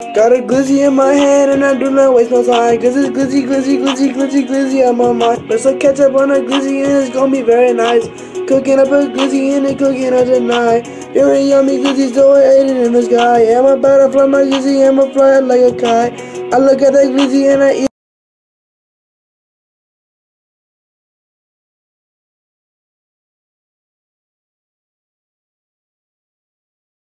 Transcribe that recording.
Got a glizzy in my head and I do not waste no time. Cause it's glizzy, glizzy, glizzy, glizzy, glizzy on my mind. Put some ketchup on a glizzy and it's gonna be very nice. Cooking up a glizzy and it cooking up tonight. Very yummy glizzy so I ate it in the sky. I'm about to fly my glizzy, I'm a fly like a kite? I look at that glizzy and I eat